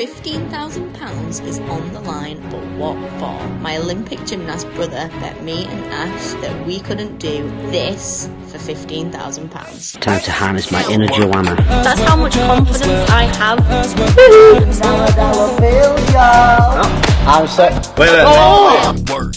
£15,000 is on the line, but what for? My Olympic gymnast brother bet me and Ash that we couldn't do this for £15,000. Time to harness my inner Joanna. That's how much confidence I have. I'm set. Wait, wait. Oh!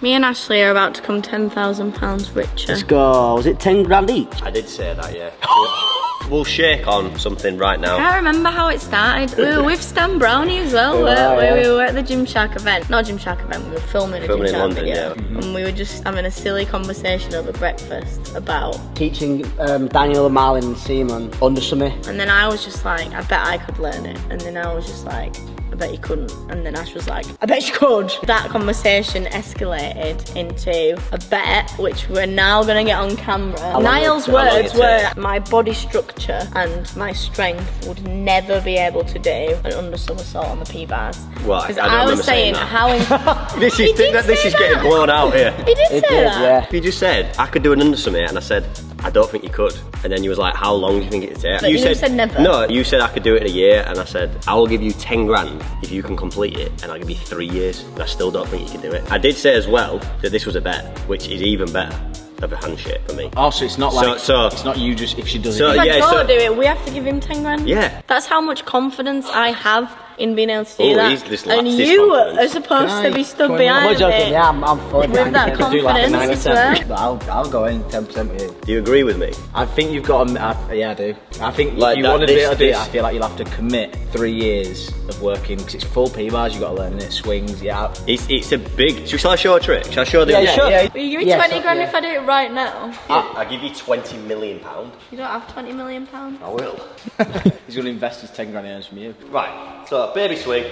Me and Ashley are about to come £10,000 richer. Let's go. Was it 10 grand each? I did say that, yeah. we'll shake on something right I now. can't remember how it started. We were with Stan Brownie as well. We weren't were, we? yeah. we were at the Gymshark event. Not Gymshark event, we were filming a Filming in Gymshark London, video. yeah. And we were just having a silly conversation over breakfast about. Teaching um, Daniel and Marlon Seaman under summer. And then I was just like, I bet I could learn it. And then I was just like, I bet you couldn't. And then Ash was like, I bet you could. That conversation escalated into a bet, which we're now going to get on camera. long Nile's it- words were, take? my body structure and my strength would never be able to do an under somersault on the P bars. Well, I- I don't I, was saying saying how. In- This is did this say is getting blown out here. he did It say did, that. yeah. You just said I could do an under something, and I said I don't think you could. And then you was like, "How long do you think it'd take?" But you said never. No, you said I could do it in a year, and I said I will give you ten grand if you can complete it, and I'll give you three years. And I still don't think you can do it. I did say as well that this was a bet, which is even better of a handshake for me. Also, it's not So- like so- it's not you just if she does So- it. If I Yeah, don't so- do it, we have to give him 10 grand. Yeah. That's how much confidence I have in being able to do Oh, that. he's- this and lacks this you are confidence. supposed Can to be stood join in? behind I'm joking, it. yeah, I'm, I'm fully With that it. could do like a confidence, nine I swear. But I'll, I'll go in ten percent with you. Do you agree with me? I think you've got to. I, yeah, I do. I think Like you want to be this- able to do it, I feel like you'll have to commit three years of working because it's full P bars. You've got to learn it. Swings, yeah. It's, it's a big. Shall I show a trick? Shall I show the? Yeah, sure. yeah. Will you give me Yeah, 20 so- grand yeah. if I do it right now? I'll give you twenty million pound. You don't have 20 million pounds? I will. He's going to invest his ten grand he earns from you. Right, so baby swing.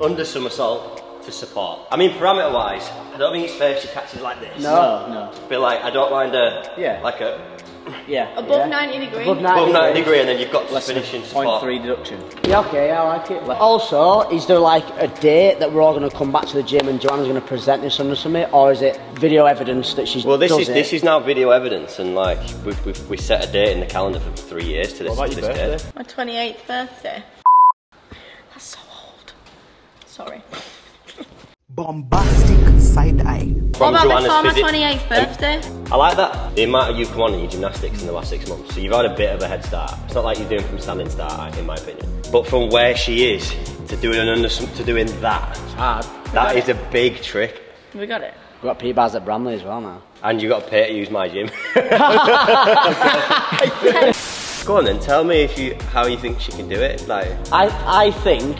Under somersault to support. I mean, parameter wise, I don't think it's fair if she catches like this. No. No, I feel like I don't mind a, Yeah. like a yeah. Above Yeah. 90 degrees? Above 90 above 90 degrees. degree and then you've got to Less than finish in point support. three deduction. Yeah, okay, I like it. Also, is there like a date that we're all going to come back to the gym and Joanna's going to present this under summit, or is it video evidence that she's Well, this does is it? this is now video evidence, and like we've, we've we set a date in the calendar for three years to this, What about to your this birthday? day. My 28th birthday. That's so old. Sorry. Bombastic side eye. What about Joanna's before my 28th birthday? I like that. The amount of you come on in your gymnastics in the last six months, so you've had a bit of a head start. It's not like you're doing from standing start, in my opinion. But from where she is to doing an under to doing that, Hard. that is a big trick. We got it. We've got P bars at Bramley as well now. And you got to pay to use my gym. Go on then, tell me if you how you think she can do it. Like, I, I think,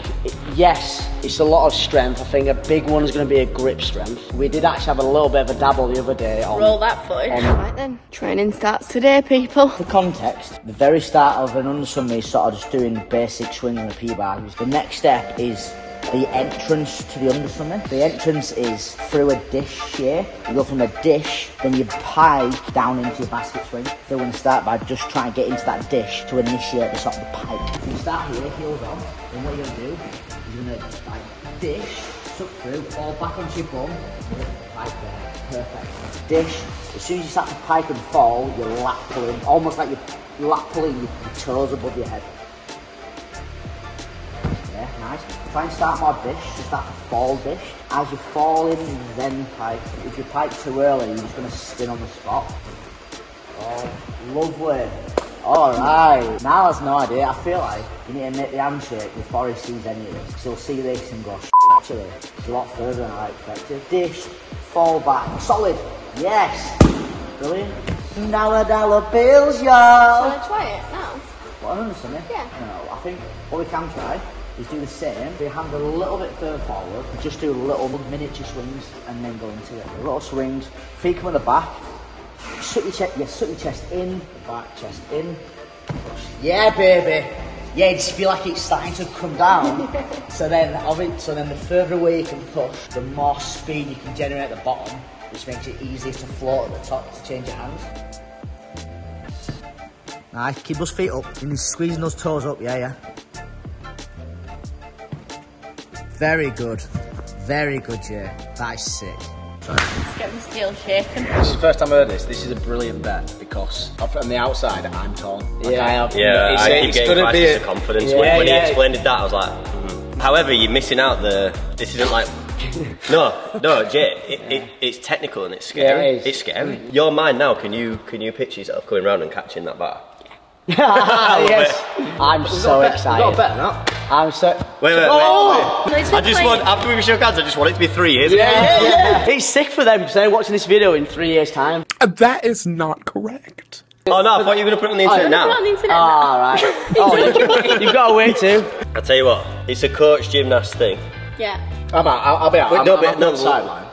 yes, it's a lot of strength. I think a big one is going to be a grip strength. We did actually have a little bit of a dabble the other day on Roll that foot. Um, right then. Training starts today, people. the context. The very start of an undersummer is sort of just doing basic swing on the P bars. The next step is the entrance to the undersummer. The entrance is through a dish here. You go from a dish, then you pike down into your basket swing. So we're going to start by just trying to get into that dish to initiate the sort of the pike. You start here, heels on, then what you're going to do is you're going to like dish, suck through, fall back onto your bum, pike there. Perfect. Dish. As soon as you start to pike and fall, you're lap pulling, almost like you're lap pulling your toes above your head. Try and start more dish, so start to fall dish. As you fall in, then pike. If you pike too early, you're just going to spin on the spot. Oh, lovely. Alright, now has no idea. I feel like you need to make the handshake before he sees any of this. 'cause he'll see this and go, actually, it's a lot further than I expected. Dish, fall back, solid. Yes. Brilliant. Dollar dollar bills, y'all. I try it now? What, I understand it? Yeah. No, I think what we can try is do the same. Do your hand a little bit further forward. Just do little miniature swings and then go into it. Little swings. Feet come at the back. Suck your chest. Yeah, suck your chest in. The back, chest in. Yeah, baby. Yeah, you just feel like it's starting to come down. so then, of it, so then the further away you can push, the more speed you can generate at the bottom, which makes it easier to float at the top to change your hands. Nice, keep those feet up. And he's squeezing those toes up, yeah, yeah. Very good. Very good, Jay. That is sick. Let's get my steel shaken. This is the first time I heard this. This is a brilliant bet because from the outside, I'm torn. Like, Yeah. I have. Yeah, it's, I it's keep getting gonna be crisis a- of confidence. Yeah, when when yeah. he explained that, I was like, mm. however, you're missing out the. This isn't like. no, no, Jay. It, it, it's technical and it's scary. Yeah, it is. It's scary. Your mind now. Can you can you picture yourself going round and catching that bar? yes. I'm so Bet- excited. We've got a bet on that. I'm so. Wait, wait, wait. Oh! Let's I just want after we shook hands. I just want it to be three years. Yeah, yeah, yeah. It's sick for them because they're watching this video in three years' time. Uh, that is not correct. Oh no, I thought you were going to put it on the internet now? Put it now. on the internet. All right. Oh, you, you've got to wait too. I tell you what, it's a coach gymnast thing. Yeah. I'm out. I'll, I'll be out. Wait, I'm, no, I'm but- on no, the but- sideline.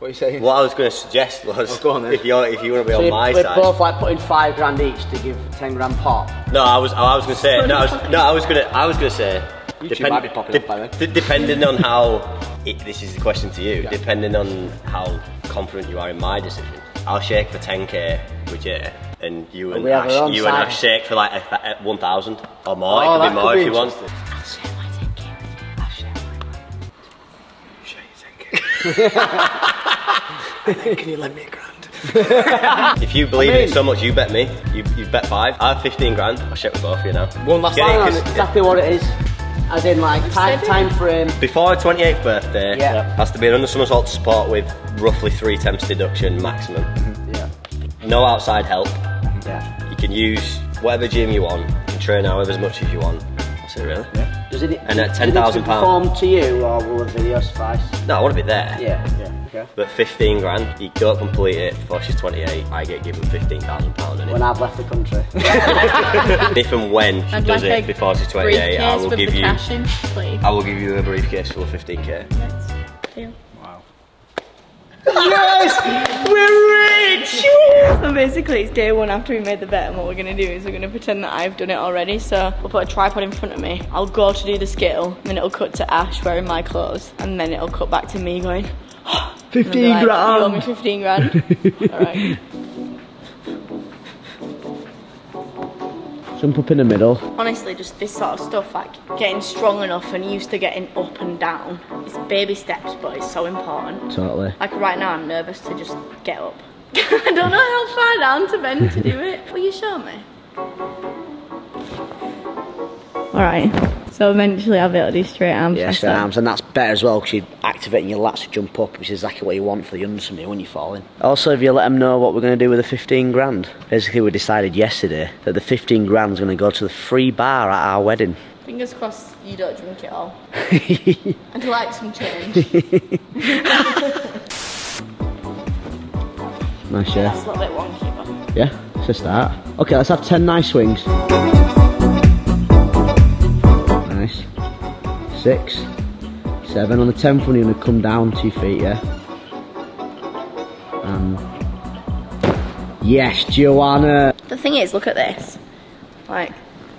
What are you saying? What I was going to suggest was, oh, go on if you are if you want to be So on my we're side. both like putting five grand each to give ten grand pop. No, I was I was going to say no, I was, no, I was going to I was going to say. YouTube might be popping up by depending on how it, this is the question to you. Depending on how confident you are in my decision, I'll shake for 10k with Jay, and you and our Ash, you and side. Ash shake for like a, a 1,000 or more. Oh, it could be more could be if you want. interesting. Can you lend me a grand? If you believe in it so much, you bet me. You, you bet five. I have 15 grand. I'll shake with both of you now. One last Get it, time. 'cause Exactly what it is. As in like time, time frame. Before 28th birthday, Yeah. has to be an under somersault to support with roughly three temps deduction maximum. Yeah. No outside help. Yeah. You can use whatever gym you want. You can train however as much as you want. That's it, really. Does it? And at does it £10,000 Perform to you, or will the video suffice? No, I want to be there. Yeah. Yeah. Okay. But 15 grand, you don't complete it before she's 28, I get given 15,000 pounds. When I've left the country. if and when she I'd does like it before she's 28, I will give you. cash in, please. I will give you a briefcase full of 15k. Let's deal. yes, we're rich. So basically, it's day one after we made the bet, and what we're gonna do is we're gonna pretend that I've done it already. So we'll put a tripod in front of me. I'll go to do the skill, and then it'll cut to Ash wearing my clothes, and then it'll cut back to me going. Fifteen like, You owe me grand. 15 grand. Alright. Jump up in the middle. Honestly, just this sort of stuff, like getting strong enough and used to getting up and down. It's baby steps, but it's so important. Totally. Like right now, I'm nervous to just get up. I don't know how far down to bend to do it. Will you show me? Alright, so eventually I'll be able to do straight arms. Yeah, straight arms, and that's better as well because you're activating your lats to jump up, which is exactly what you want for the undersummy when you're falling. Also, if you let them know what we're going to do with the 15 grand, basically we decided yesterday that the 15 grand is going to go to the free bar at our wedding. Fingers crossed you don't drink it all. I'd like some change. Nice, yeah. That's a little bit wonky, but. Yeah, it's a start. Okay, let's have 10 nice swings. Six, seven. On the 10th one, you're going to come down two feet, yeah? Um, yes, Joanna. The thing is, look at this. Like,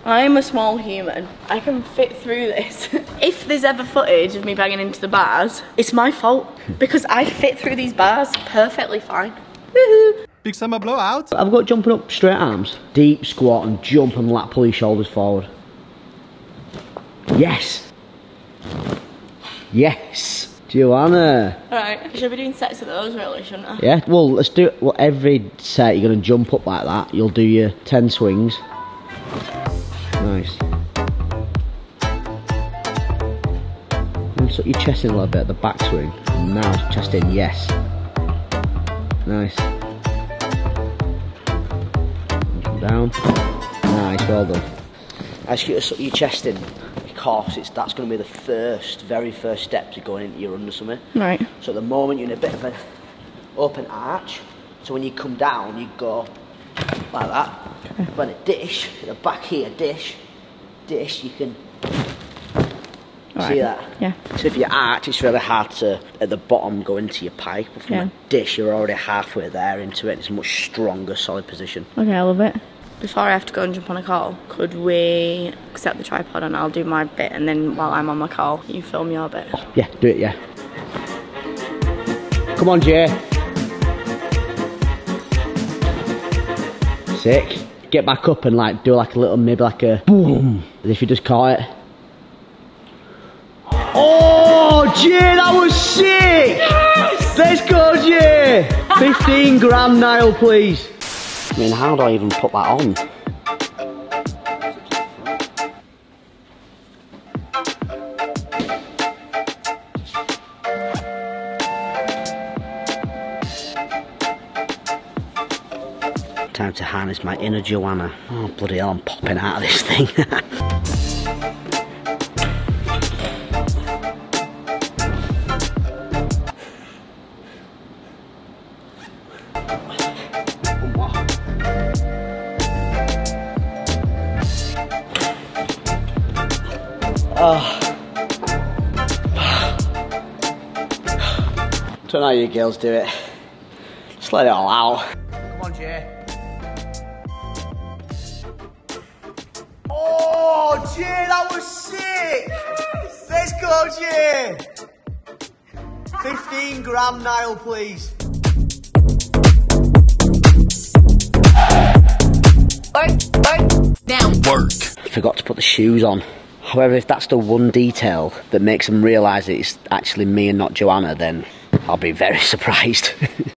I'm a small human. I can fit through this. if there's ever footage of me banging into the bars, it's my fault because I fit through these bars perfectly fine. Woohoo! Big summer blowout. I've got jumping up straight arms, deep squat, and jump and lat pull your shoulders forward. Yes. Yes. Joanna. Alright, I should be doing sets of those really, shouldn't I? Yeah, well, let's do it. Well, every set you're going to jump up like that. You'll do your 10 swings. Nice. And suck your chest in a little bit, the back swing. And now chest in, yes. Nice. And come down. Nice, well done. Ask you to suck your chest in because it's that's going to be the first, very first step to going into your undersummy. Right. So at the moment you're in a bit of an open arch. So when you come down, you go like that. Okay. When a dish, the back here, dish, dish, you can see that. Yeah. So if you arch, it's really hard to at the bottom go into your pike. But from Yeah. a dish, you're already halfway there into it. It's a much stronger, solid position. Okay, I love it. Before I have to go and jump on a call, could we accept the tripod and I'll do my bit and then while I'm on my call, you film your bit? Yeah, do it. Yeah. Come on, Jay. Sick. Get back up and like do like a little maybe like a boom as if you just caught it. Oh, Jay, that was sick! Let's go, Jay! 15 grand, Nile, please. I mean, how do I even put that on? Time to harness my inner Joanna. Oh, bloody hell, I'm popping out of this thing. Don't know how you girls do it. Just let it all out. Come on, Jay. Oh, Jay, that was sick! Let's go, Jay! 15 gram, Nile, please. Work, work, now. Work. Forgot to put the shoes on. However, if that's the one detail that makes them realise it's actually me and not Joanna, then I'll be very surprised.